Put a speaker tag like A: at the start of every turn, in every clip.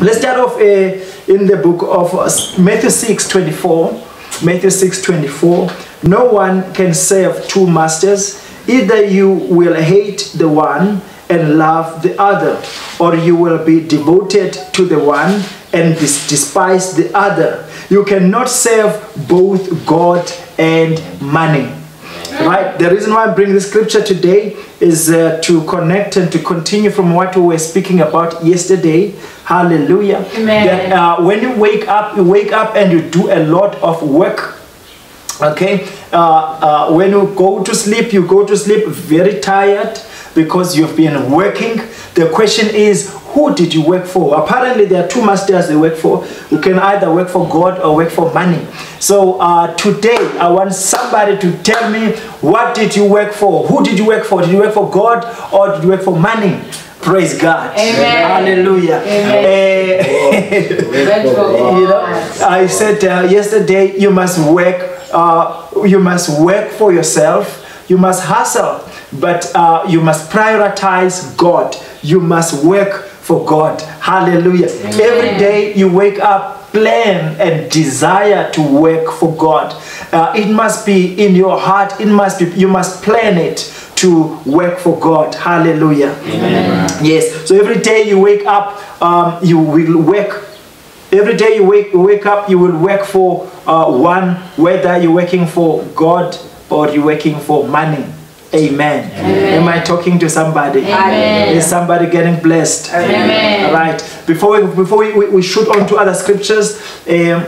A: Let's start off uh, in the book of uh, Matthew 6 24. Matthew 6 24. No one can serve two masters. Either you will hate the one and love the other, or you will be devoted to the one and despise the other. You cannot serve both God and money. Right? The reason why I bring this scripture today is uh, to connect and to continue from what we were speaking about yesterday. Hallelujah.
B: Amen.
A: That uh, when you wake up, you wake up and you do a lot of work. Okay? Uh, uh, when you go to sleep, you go to sleep very tired because you've been working. The question is, who did you work for? Apparently, there are two masters they work for. You can either work for God or work for money. So uh, today, I want somebody to tell me what did you work for? Who did you work for? Did you work for God or did you work for money? Praise God.
B: Amen.
A: Hallelujah.
B: Work for
A: you know, I said uh, yesterday, you must work. Uh, you must work for yourself. You must hustle, but uh, you must prioritize God. You must work for God. Hallelujah. Every day you wake up, plan and desire to work for God. Uh, it must be in your heart. It must be. You must plan it to work for God. Hallelujah. Yes. So every day you wake up, um, you will work. Every day you wake, wake up, you will work for uh, one, whether you're working for God or you're working for money. Amen. Am I talking to somebody?
B: Amen.
A: Is somebody getting blessed?
B: Amen.
A: All right. Before we, before we, we, we shoot on to other scriptures, um,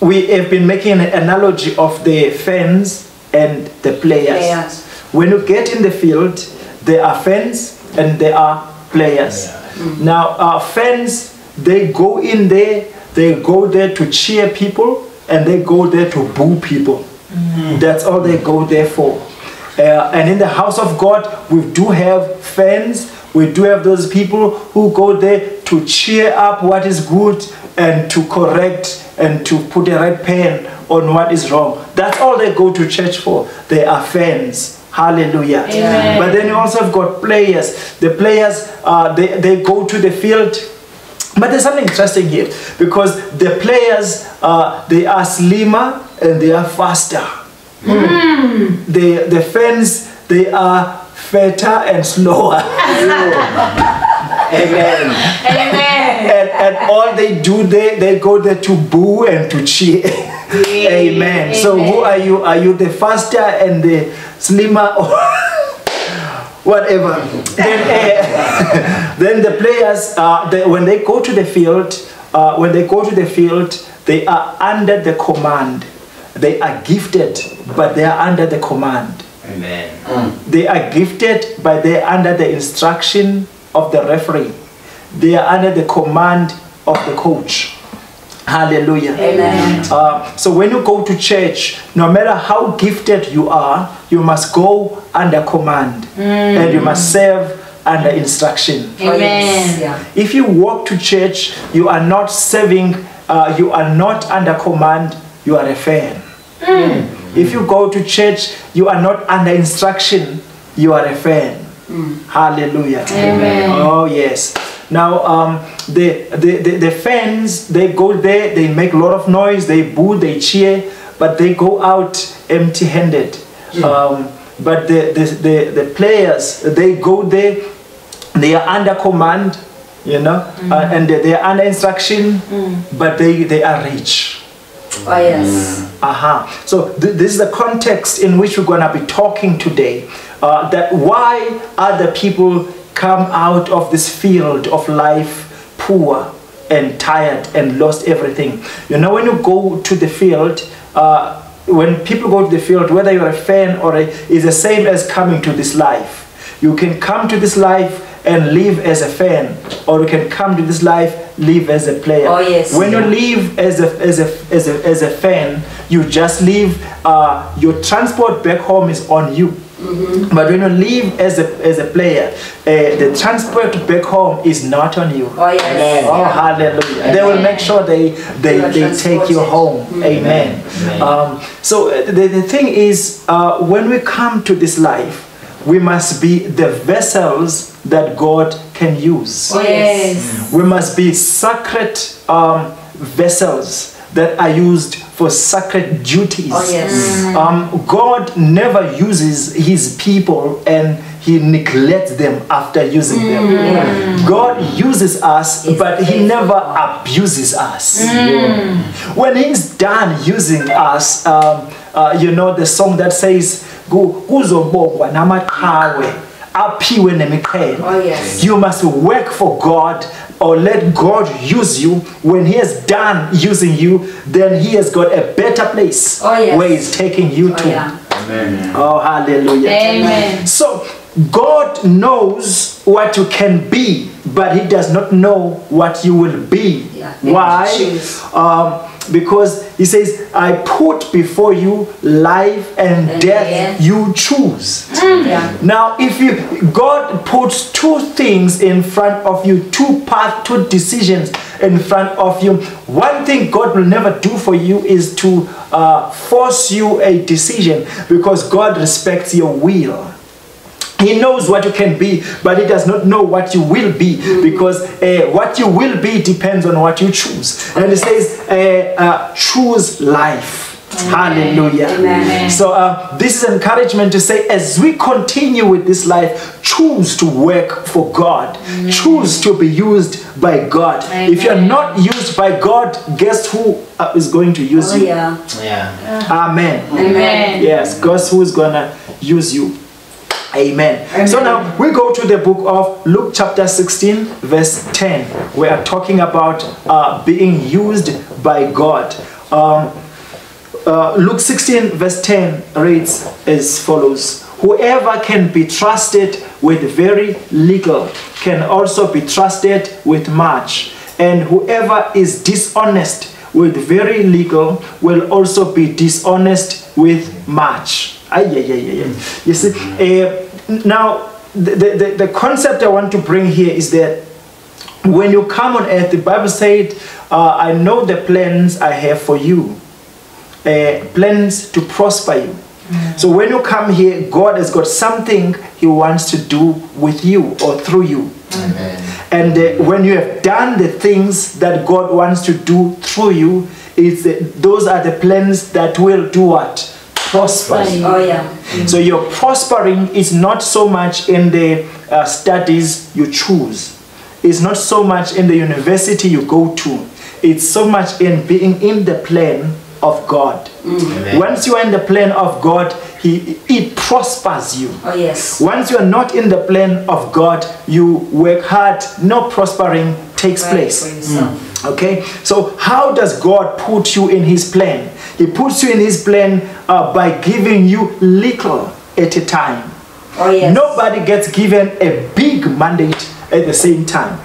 A: we have been making an analogy of the fans and the players.
C: Players.
A: When you get in the field, there are fans and there are players. Now, our fans, they go in there, they go there to cheer people, and they go there to boo people. That's all they go there for. Uh, and in the house of God, we do have fans. We do have those people who go there to cheer up what is good and to correct and to put a red pen on what is wrong. That's all they go to church for. They are fans. Hallelujah.
B: Amen.
A: But then you also have got players. The players, uh, they, they go to the field. But there's something interesting here because the players, uh, they are slimmer and they are faster. The, the fans, they are fatter and slower.
D: Amen.
B: Amen.
A: and, and all they do, they, they go there to boo and to cheer. Amen. So who are you? Are you the faster and the slimmer or whatever? Then, eh, then the players, uh, they, when they go to the field, uh, when they go to the field, they are under the command. They are gifted, but they are under the command.
D: Amen.
A: They are gifted, but they are under the instruction of the referee. They are under the command of the coach. Hallelujah.
C: Amen.
A: Uh, so when you go to church, no matter how gifted you are, you must go under command and you must serve under instruction.
B: Amen.
C: Yeah.
A: If you walk to church, you are not serving, uh, you are not under command, you are a fan. If you go to church, you are not under instruction, you are a fan. Hallelujah.
B: Amen.
A: Oh, yes. Now, um, the, the, the, the fans, they go there, they make a lot of noise, they boo, they cheer, but they go out empty handed. Um, but the, the, the, the players, they go there, they are under command, you know, uh, and they, are under instruction, but they, they are rich.
C: Oh, yes.
A: Aha. So th- this is the context in which we're going to be talking today. Uh, that why other people come out of this field of life poor and tired and lost everything. You know, when you go to the field, uh, when people go to the field, whether you're a fan or a, is the same as coming to this life. You can come to this life and live as a fan, or you can come to this life live as a player.
C: Oh, yes.
A: When you live as a as a as a, as a fan, you just live. Uh, your transport back home is on you. But when you leave as a as a player, uh, the transport back home is not on you.
C: Oh, yes.
A: Oh, hallelujah. They will make sure they they,
C: You
A: they take you
C: transported.
A: home. Amen. Um, so uh, the, the thing is, uh, when we come to this life, we must be the vessels that God can use.
B: Oh, yes.
A: We must be sacred um, vessels that are used for sacred duties.
C: Oh, yes.
A: Um, God never uses his people and he neglects them after using them. God uses us,
C: He's
A: but he never abuses us. When he's done using us, um, uh, you know the song that says, "Ku- kuzobongwa namaqhawe aphiwe nemiqhele."
C: Oh, yes.
A: You must work for God or let God use you. When He has done using you, then He has got a better place
C: Oh, yes.
A: where He's taking you
C: Oh,
A: to.
C: yeah.
D: Amen.
A: Oh, hallelujah.
B: Amen.
A: So, God knows what you can be, but He does not know what you will be.
C: Yeah,
A: Why?
C: have to choose.
A: Um, because He says, I put before you life and,
C: And
A: death, you choose.
C: Yeah.
A: Now, if you God puts two things in front of you, two paths, two decisions in front of you, one thing God will never do for you is to uh, force you a decision because God respects your will. He knows what you can be, but he does not know what you will be because uh, what you will be depends on what you choose. And it says, uh, uh, choose life. Hallelujah.
C: Amen.
A: So, uh, this is encouragement to say, as we continue with this life, choose to work for God, choose to be used by God. If you're not used by God, guess who uh, going to use
C: Oh,
A: you?
C: yeah.
D: Yeah.
A: Amen.
B: Amen.
A: Yes, guess who is gonna use you. Amen. So now we go to the book of Luke chapter 16, verse 10. We are talking about uh, being used by God. Um, uh, Luke 16, verse 10 reads as follows Whoever can be trusted with very little can also be trusted with much, and whoever is dishonest with very little will also be dishonest with much. Ay, ay, ay, ay. You see, uh, now the, the, the concept I want to bring here is that when you come on earth, the Bible said, uh, I know the plans I have for you uh, plans to prosper you. So when you come here, God has got something He wants to do with you or through you.
D: Amen.
A: And uh, when you have done the things that God wants to do through you, it's, those are the plans that will do what? Prosper you.
C: Oh, yeah. Mm.
A: So your prospering is not so much in the uh, studies you choose. It's not so much in the university you go to. It's so much in being in the plan of God. Mm.
D: Amen.
A: Once you are in the plan of God, He it prospers you.
C: Oh, yes.
A: Once you are not in the plan of God, you work hard, no prospering takes
C: Right
A: place.
C: For yourself.
A: Okay, so how does God put you in His plan? He puts you in His plan uh, by giving you little at a time.
C: Oh, yes.
A: Nobody gets given a big mandate at the same time.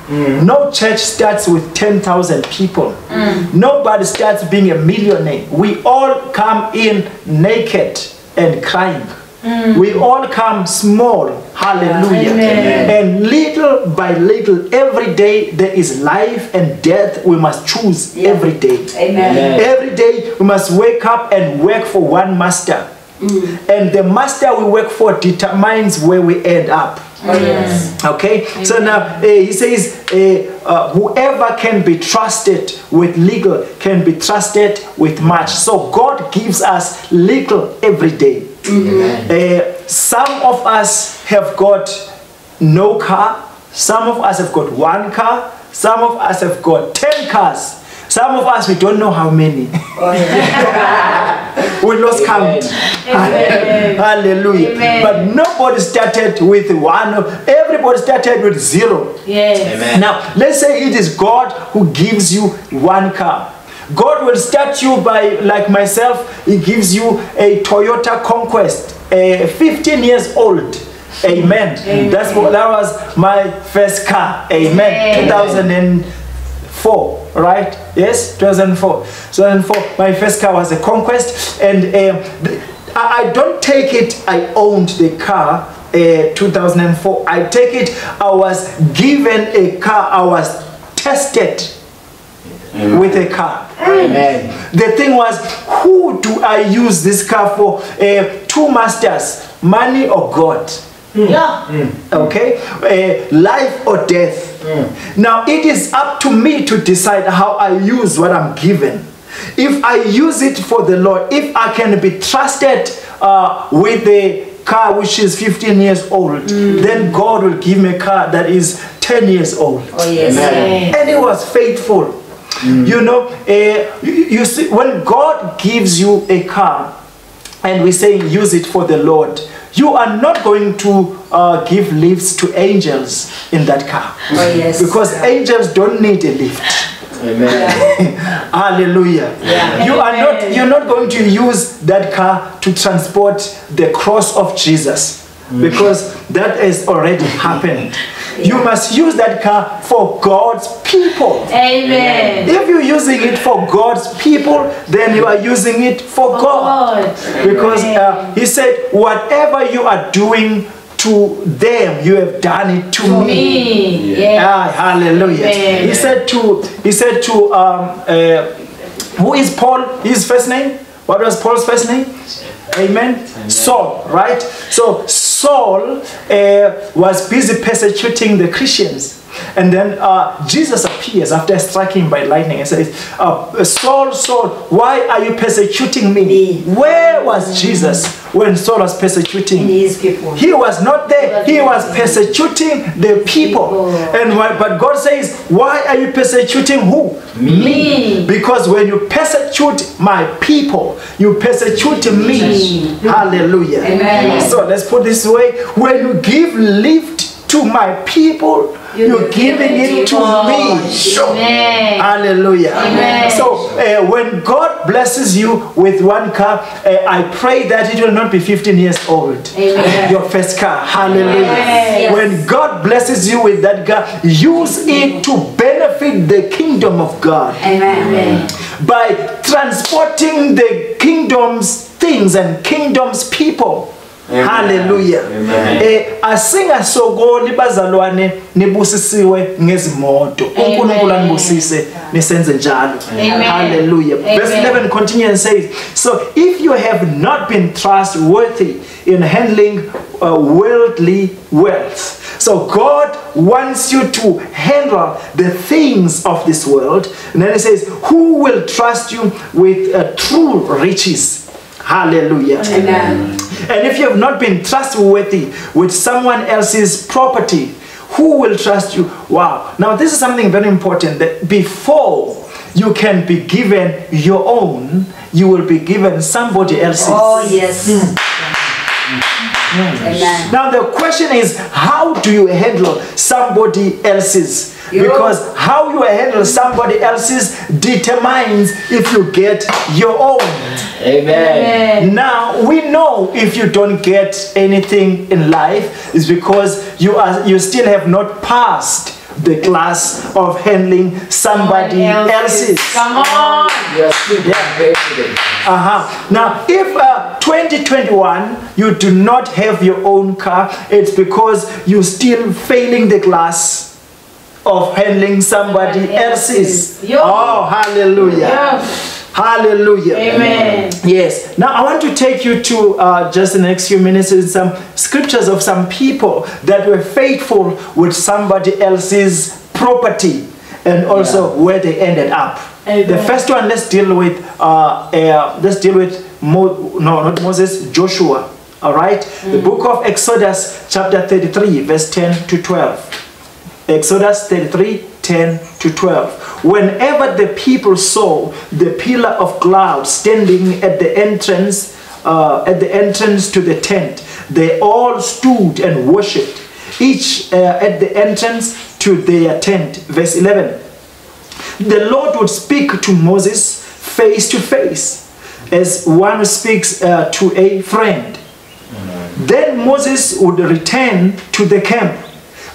A: No church starts with 10,000 people. Nobody starts being a millionaire. We all come in naked and crying. We all come small. Hallelujah.
B: Amen.
A: And little by little, every day there is life and death we must choose
C: Yeah.
A: every day.
C: Amen.
A: Every day we must wake up and work for one master. And the master we work for determines where we end up.
C: Oh, yes.
A: Okay, so now uh, he says, uh, uh, whoever can be trusted with little can be trusted with much. So God gives us little every day.
D: Amen.
A: Uh, some of us have got no car, some of us have got one car, some of us have got 10 cars, some of us we don't know how many. We lost
D: Amen.
A: count.
B: Amen.
A: Hallelujah.
B: Amen.
A: But nobody started with one, everybody started with zero.
B: Yes.
D: Amen.
A: Now, let's say it is God who gives you one car. God will start you by, like myself, He gives you a Toyota Conquest, a 15 years old. Amen. That's what that was my first car. Amen.
B: Amen.
A: 2004, right? Yes, 2004. 2004. My first car was a Conquest, and I I don't take it. I owned the car. Uh, 2004. I take it. I was given a car. I was tested with a car.
D: Amen.
A: The thing was, who do I use this car for? Uh, two masters, money or God?
B: Yeah.
A: okay uh, life or death now it is up to me to decide how i use what i'm given if i use it for the lord if i can be trusted uh, with the car which is 15 years old then god will give me a car that is 10 years old
C: Oh, yes.
D: Amen.
A: and he was faithful. You know, uh, you, you see, when God gives you a car and we say use it for the Lord, you are not going to uh, give lifts to angels in that car.
C: Oh, yes.
A: Because angels don't need a lift.
D: Amen.
A: Hallelujah.
C: Yeah.
A: You are not you're not going to use that car to transport the cross of Jesus because that has already happened. You must use that car for God's people.
B: Amen.
A: If you're using it for God's people, then you are using it for God.
B: God.
A: Because uh, He said, whatever you are doing to them, you have done it to,
B: To
A: me.
B: me. Yeah.
A: Ah, hallelujah.
B: Amen.
A: He said to he said to um, uh, who is Paul? His first name? What was Paul's first name? Amen. Saul, right? So Saul uh, was busy persecuting the Christians. And then uh, Jesus appears after striking by lightning and says, uh, Saul, Saul, why are you persecuting me? Where was Jesus when Saul was persecuting
C: These people.
A: he was not there. He was persecuting the people.
B: People.
A: And why, but God says, why are you persecuting who?
B: Me.
A: Because when you persecute my people, you persecute me. Hallelujah.
B: Amen.
A: So let's put this way: when you give lift to my people, you're giving it to me. Sure. Hallelujah.
B: Amen.
A: So uh, when God blesses you with one car, uh, I pray that it will not be 15 years old.
B: Amen.
A: Your first car. Hallelujah.
B: Yes.
A: When God blesses you with that car, use it to benefit the kingdom of God
C: Amen.
A: by transporting the kingdom's things and kingdom's people.
D: Amen.
A: Hallelujah.
D: Amen.
A: Eh asingasokoli bazalwane nibusisiwe ngezimoto. uNkulunkulu anibusise nisenze njalo.
B: Amen.
A: Hallelujah. Verse 11 continues and says, So if you have not been trustworthy in handling uh, worldly wealth, so God wants you to handle the things of this world. And then it says, Who will trust you with uh, true riches? Hallelujah.
C: Amen.
A: And if you have not been trustworthy with someone else's property, who will trust you? Wow. Now, this is something very important that before you can be given your own, you will be given somebody else's.
C: Oh, yes. Hmm. Amen.
A: Now, the question is how do you handle somebody else's?
C: You-
A: Because how you handle somebody else's determines if you get your own.
D: Amen.
B: Amen.
A: Now we know if you don't get anything in life is because you are you still have not passed the class of handling somebody else's.
B: Come on.
D: You are still yeah.
A: Uh-huh. Now, if uh, 2021 you do not have your own car, it's because you're still failing the class of handling somebody else's. Oh, hallelujah.
B: Yeah.
A: Hallelujah.
B: Amen.
A: Yes. Now I want to take you to uh, just the next few minutes in some scriptures of some people that were faithful with somebody else's property and also where they ended up.
B: Amen.
A: The first one, let's deal with. Uh, uh, let's deal with Mo- no, not Moses, Joshua. All right. The book of Exodus, chapter thirty-three, verse ten to twelve. Exodus 33 10 to 12. Whenever the people saw the pillar of cloud standing at the entrance, uh, at the entrance to the tent, they all stood and worshipped, each uh, at the entrance to their tent. Verse 11. The Lord would speak to Moses face to face, as one speaks uh, to a friend. Then Moses would return to the camp.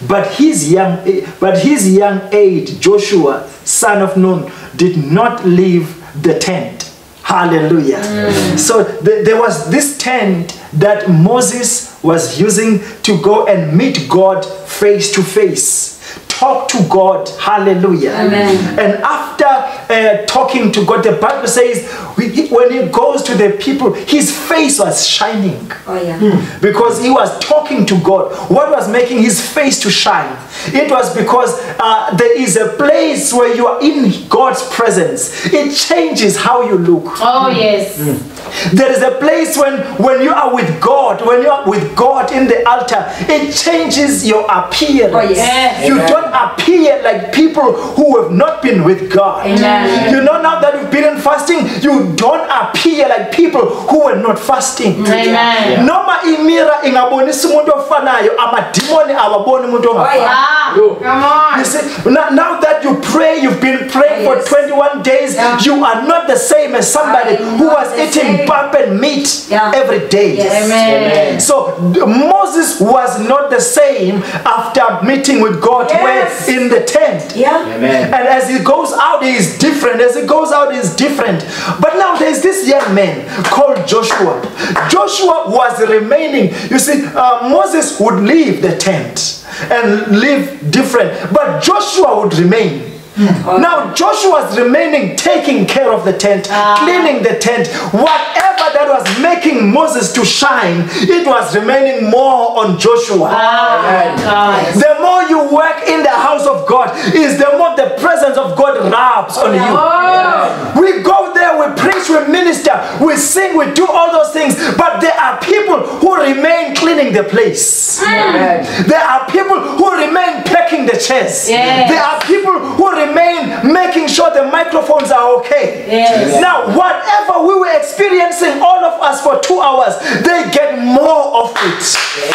A: But his young, but his young aide, Joshua, son of Nun, did not leave the tent. Hallelujah. Mm. So th- there was this tent that Moses was using to go and meet God face to face. Talk to God. Hallelujah.
C: Amen.
A: And after uh, talking to God. The Bible says when he goes to the people, his face was shining
C: Oh, yeah.
A: because he was talking to God. What was making his face to shine? It was because uh, there is a place where you are in God's presence. It changes how you look.
B: Oh, hmm. yes. Hmm.
A: There is a place when when you are with God, when you are with God in the altar, it changes your appearance.
C: Oh, yes.
B: Yes.
A: You
D: Amen.
A: don't appear like people who have not been with God.
B: Amen.
A: You know now that you've been in fasting, you don't appear like people who were not fasting.
B: Mm, amen.
A: noma imira ingabonisa umuntu ofanayo amadimoni awaboni umuntu ongafani
B: Ah,
D: Yo.
B: come on.
A: you see, now, now that you pray, you've been praying
C: Oh,
A: for 21 days,
B: Yeah.
A: you are not the same as somebody who was eating
C: same.
A: and meat
C: Yeah.
A: every day.
C: Yes.
B: Amen.
A: So Moses was not the same after meeting with God
C: Yes.
A: where in the tent.
C: Yeah.
D: Amen.
A: And as he goes out, he is different. As he goes out, he is different. But now there's this young man called Joshua. Joshua was remaining. You see, uh, Moses would leave the tent and live different, but Joshua would remain. Mm. Now Joshua was remaining, taking care of the tent, ah. cleaning the tent. Whatever that was making Moses to shine, it was remaining more on Joshua.
B: Ah, God.
A: The more you work in the house of God, is the more the presence of God rubs on you.
B: Oh,
A: We go there, we preach, we minister, we sing, we do all those things, but there are people who remain cleaning the place. Hmm.
D: Amen.
A: There are people who remain packing the chairs.
B: Yes.
A: There are people who remain making sure the microphones are okay.
B: Yes.
A: Now, whatever we were experiencing, all of us for two hours, they get more of it.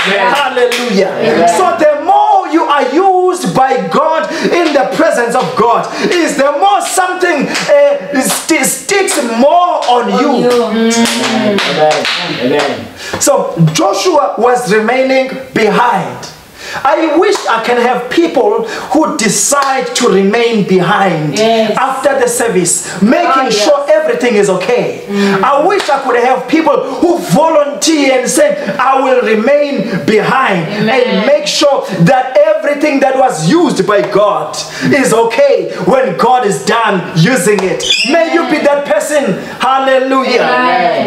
D: Amen.
A: Hallelujah. So the more you are used by God in the presence of God, is the more something uh, st- sticks more on you.
D: Amen. Amen.
A: So Joshua was remaining behind. I wish I can have people who decide to remain behind
B: Yes.
A: after the service, making
C: Ah, yes.
A: sure everything is okay. I wish I could have people who volunteer and say, I will remain behind and make sure that everything that was used by God is okay when God is done using it. May you be that person. Hallelujah.
B: Amen.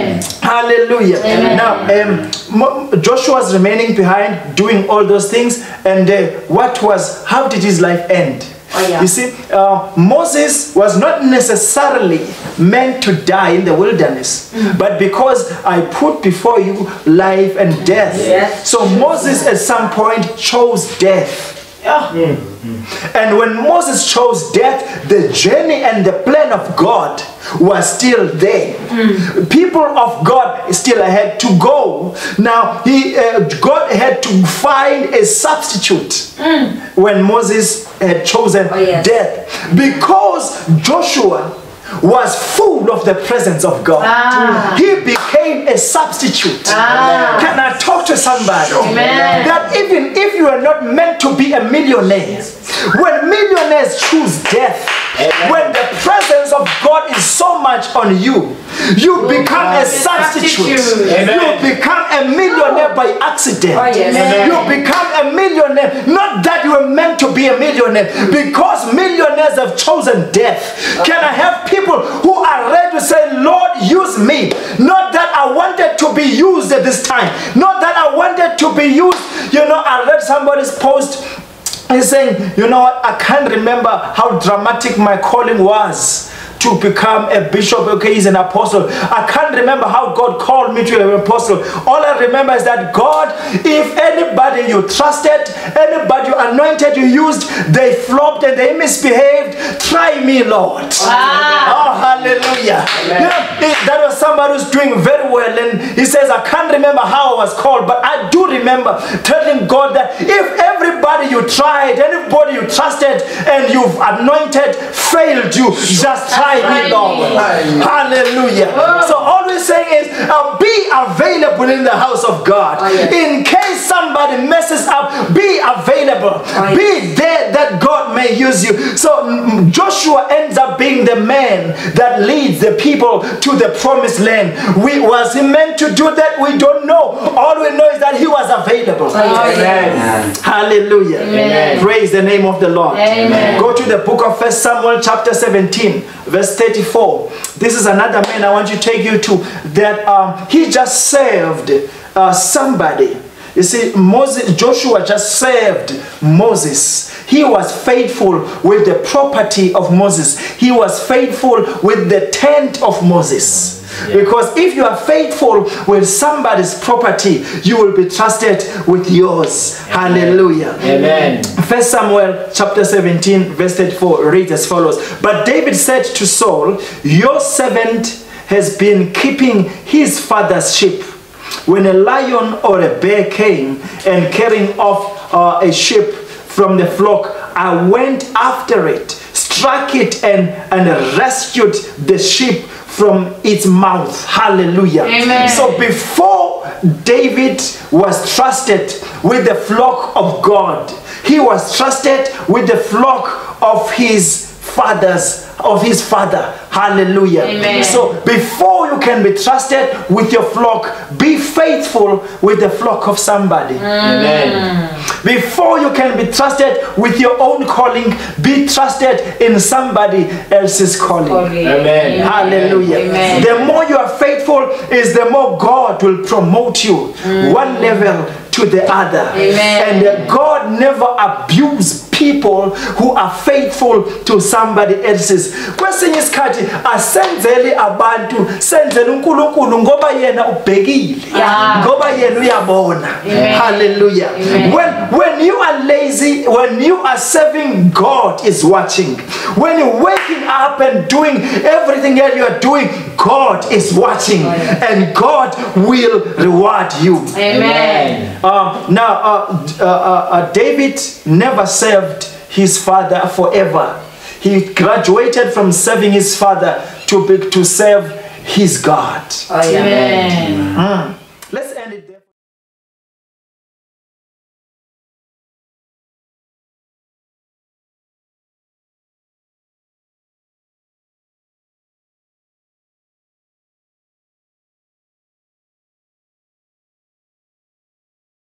A: Hallelujah.
B: Amen.
A: Now, um, Mo- Joshua was remaining behind, doing all those things, and uh, what was? How did his life end?
C: Oh, yeah.
A: You see, uh, Moses was not necessarily meant to die in the wilderness,
C: Mm.
A: but because I put before you life and death.
C: Yes.
A: So Moses at some point chose death. And when Moses chose death, the journey and the plan of God was still there. People of God still had to go. Now, he, uh, God had to find a substitute when Moses had chosen
C: Oh, yes.
A: death because Joshua was full of the presence of God.
B: Ah.
A: He became a substitute.
B: Ah.
A: Can I talk to somebody?
B: Amen.
A: That even if you are not meant to be a millionaire, when millionaires choose death,
D: Amen.
A: when the presence of God is so much on you, you oh, become a substitute.
D: Amen.
A: You become a millionaire oh. by accident.
C: Oh, yes.
A: You become a millionaire, not that you were meant to be a millionaire, because millionaires have chosen death. Can I have people who are ready to say, Lord, use me? Not that I wanted to be used at this time, not that I wanted to be used. You know, I read somebody's post. He's saying, you know what, I can't remember how dramatic my calling was to become a bishop. Okay, he's an apostle. I can't remember how God called me to be an apostle. All I remember is that God, if anybody you trusted, anybody you anointed, you used, they flopped and they misbehaved, try me, Lord.
B: Ah.
A: Oh, hallelujah. You know, it- that was somebody who's doing very well, and he says, I can't remember how I was called, but I do remember telling God that if everybody you tried, anybody you trusted, and you've anointed failed you, just try
B: Try
A: me, Lord. Hallelujah. So always is saying is uh, be available in the house of God.
C: Oh.
A: In case somebody messes up, be available.
C: yes.
A: Be there that God may use you. So mm, Joshua ends up being the man that leads the people to the promised land. We, was he meant to do that? We don't know. All we know is that he was available.
D: Amen.
A: Hallelujah.
B: Amen.
A: Praise the name of the Lord.
B: Amen.
A: Go to the book of First Samuel, chapter 17, verse 34. This is another man I want to take you to that um, he just saved uh, somebody. You see, Moses, Joshua just saved Moses. He was faithful with the property of Moses. He was faithful with the tent of Moses. Because if you are faithful with somebody's property, you will be trusted with yours. Hallelujah.
D: Amen.
A: First Samuel chapter 17, verse 34 reads as follows But David said to Saul, Your servant has been keeping his father's sheep. When a lion or a bear came and carrying off uh, a sheep from the flock, I went after it, struck it, and, and rescued the sheep from its mouth. Hallelujah.
B: Amen.
A: So before David was trusted with the flock of God, he was trusted with the flock of his fathers of his father hallelujah
B: Amen.
A: so before you can be trusted with your flock be faithful with the flock of somebody
D: Amen.
A: before you can be trusted with your own calling be trusted in somebody else's calling
D: Amen.
A: Hallelujah.
B: Amen.
A: The more you are faithful, is the more God will promote you mm. one level to the other.
B: Amen.
A: And God never abuse people who are faithful to somebody else's. Kwesinye isikhathi asenzeli abantu senzele uNkulunkulu ngoba yena ubhekile.
B: Yeah.
A: Ngoba yena uyabona. Hallelujah. When when you are lazy, when you are serving God is watching. When you're waking up and doing everything that you are doing, God is watching and God will reward you.
B: Amen.
A: Um, now, uh, uh, uh, uh, David never served his father forever. He graduated from serving his father to, be, to serve his God.
C: Yeah.
B: Amen. Hmm.